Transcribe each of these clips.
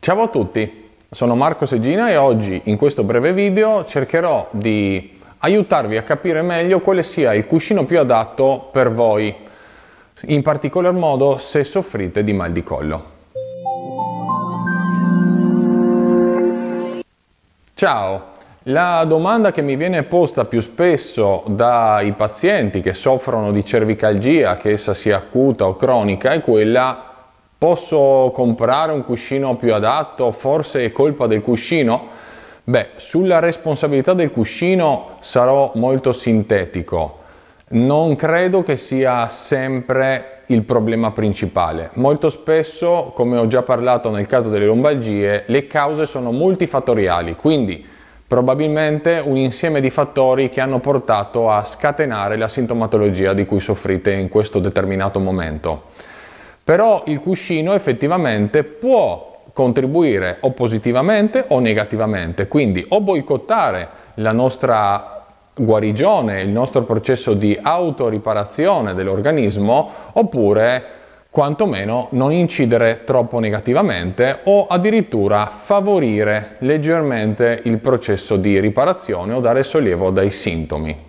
Ciao a tutti, sono Marco Segina e oggi in questo breve video cercherò di aiutarvi a capire meglio quale sia il cuscino più adatto per voi, in particolar modo se soffrite di mal di collo. Ciao, la domanda che mi viene posta più spesso dai pazienti che soffrono di cervicalgia, che essa sia acuta o cronica, è quella Posso comprare un cuscino più adatto? Forse è colpa del cuscino? Beh, sulla responsabilità del cuscino sarò molto sintetico. Non credo che sia sempre il problema principale. Molto spesso, come ho già parlato nel caso delle lombalgie, le cause sono multifattoriali, quindi probabilmente un insieme di fattori che hanno portato a scatenare la sintomatologia di cui soffrite in questo determinato momento però il cuscino effettivamente può contribuire o positivamente o negativamente, quindi o boicottare la nostra guarigione, il nostro processo di autoriparazione dell'organismo, oppure quantomeno non incidere troppo negativamente o addirittura favorire leggermente il processo di riparazione o dare sollievo dai sintomi.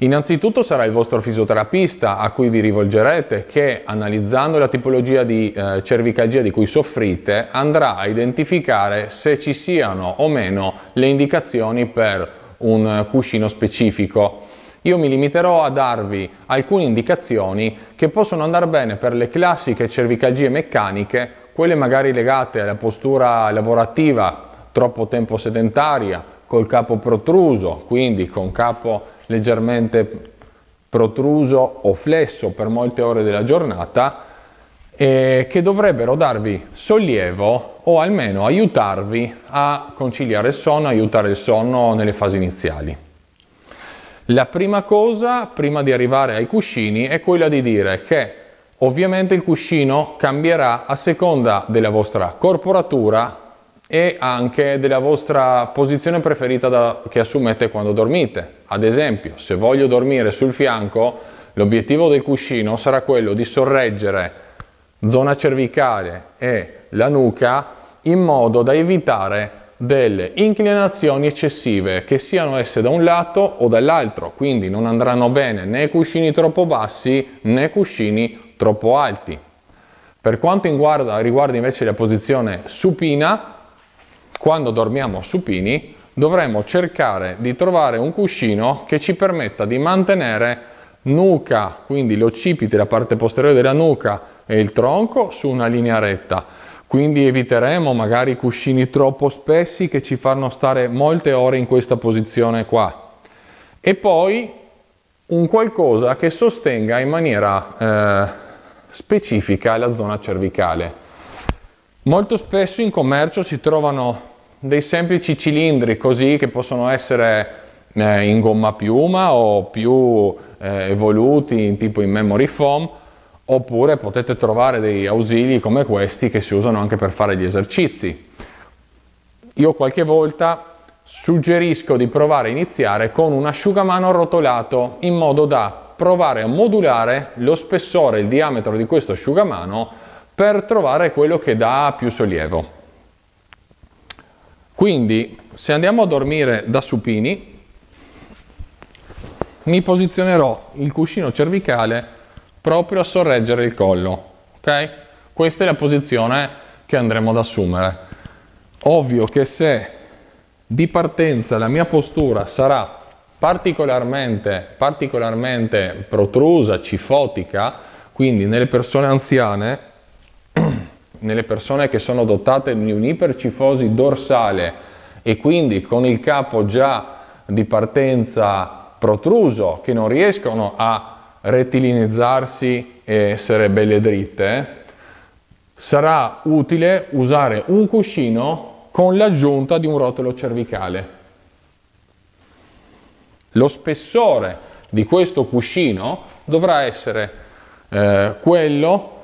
Innanzitutto sarà il vostro fisioterapista a cui vi rivolgerete che analizzando la tipologia di eh, cervicalgia di cui soffrite andrà a identificare se ci siano o meno le indicazioni per un cuscino specifico. Io mi limiterò a darvi alcune indicazioni che possono andare bene per le classiche cervicalgie meccaniche, quelle magari legate alla postura lavorativa troppo tempo sedentaria, col capo protruso, quindi con capo leggermente protruso o flesso per molte ore della giornata eh, che dovrebbero darvi sollievo o almeno aiutarvi a conciliare il sonno, aiutare il sonno nelle fasi iniziali. La prima cosa, prima di arrivare ai cuscini, è quella di dire che ovviamente il cuscino cambierà a seconda della vostra corporatura e anche della vostra posizione preferita da, che assumete quando dormite. Ad esempio, se voglio dormire sul fianco, l'obiettivo del cuscino sarà quello di sorreggere zona cervicale e la nuca in modo da evitare delle inclinazioni eccessive che siano esse da un lato o dall'altro, quindi non andranno bene né cuscini troppo bassi né cuscini troppo alti. Per quanto riguarda, riguarda invece la posizione supina, quando dormiamo supini dovremmo cercare di trovare un cuscino che ci permetta di mantenere nuca, quindi l'occipite, la parte posteriore della nuca e il tronco su una linea retta. Quindi eviteremo magari cuscini troppo spessi che ci fanno stare molte ore in questa posizione qua. E poi un qualcosa che sostenga in maniera eh, specifica la zona cervicale. Molto spesso in commercio si trovano dei semplici cilindri così che possono essere eh, in gomma piuma o più eh, evoluti tipo in memory foam oppure potete trovare dei ausili come questi che si usano anche per fare gli esercizi. Io qualche volta suggerisco di provare a iniziare con un asciugamano rotolato in modo da provare a modulare lo spessore il diametro di questo asciugamano per trovare quello che dà più sollievo. Quindi, se andiamo a dormire da supini, mi posizionerò il cuscino cervicale proprio a sorreggere il collo. Ok? Questa è la posizione che andremo ad assumere. Ovvio che se di partenza la mia postura sarà particolarmente, particolarmente protrusa, cifotica, quindi nelle persone anziane nelle persone che sono dotate di un'ipercifosi dorsale e quindi con il capo già di partenza protruso, che non riescono a rettilinizzarsi e essere belle dritte, sarà utile usare un cuscino con l'aggiunta di un rotolo cervicale. Lo spessore di questo cuscino dovrà essere eh, quello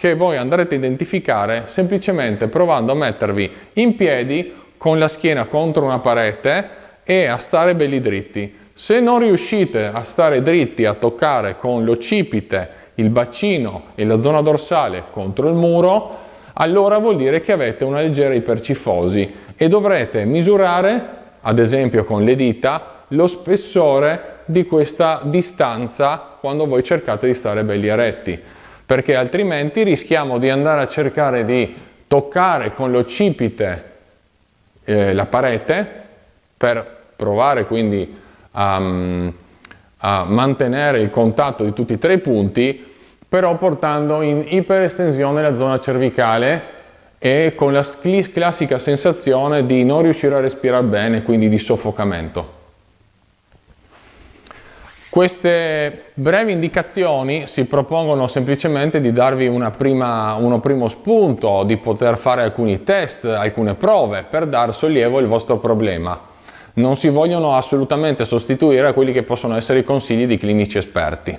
che voi andrete a identificare semplicemente provando a mettervi in piedi con la schiena contro una parete e a stare belli dritti. Se non riuscite a stare dritti, a toccare con l'occipite, il bacino e la zona dorsale contro il muro, allora vuol dire che avete una leggera ipercifosi e dovrete misurare, ad esempio con le dita, lo spessore di questa distanza quando voi cercate di stare belli eretti, perché altrimenti rischiamo di andare a cercare di toccare con l'occipite eh, la parete per provare quindi a, a mantenere il contatto di tutti e tre i punti, però portando in iperestensione la zona cervicale e con la classica sensazione di non riuscire a respirare bene, quindi di soffocamento. Queste brevi indicazioni si propongono semplicemente di darvi prima, uno primo spunto, di poter fare alcuni test, alcune prove per dar sollievo al vostro problema. Non si vogliono assolutamente sostituire a quelli che possono essere i consigli di clinici esperti.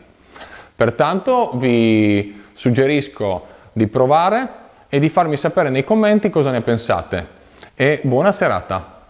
Pertanto vi suggerisco di provare e di farmi sapere nei commenti cosa ne pensate. E buona serata!